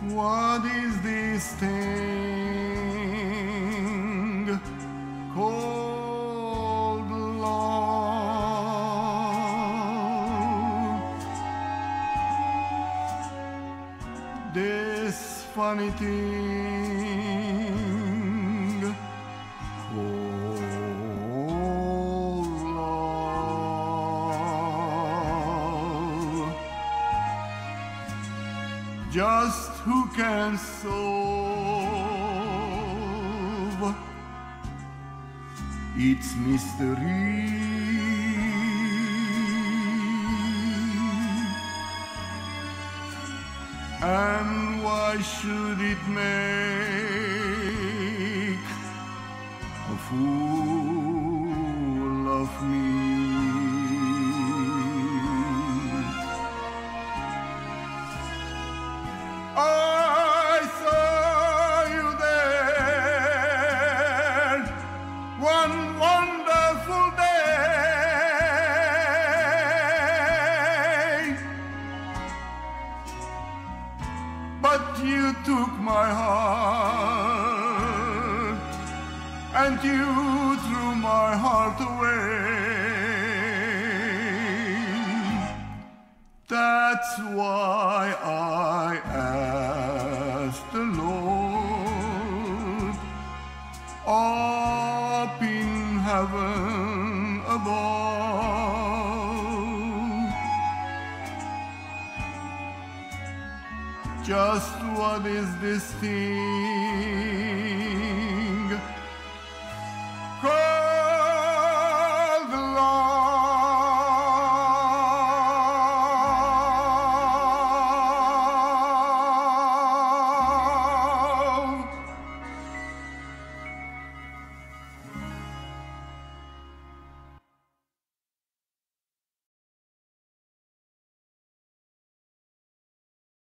What is this thing called love? This funny thing Just who can solve its mystery? And why should it make but you took my heart and you threw my heart away. That's why I asked the Lord up in heaven above. Just what is this thing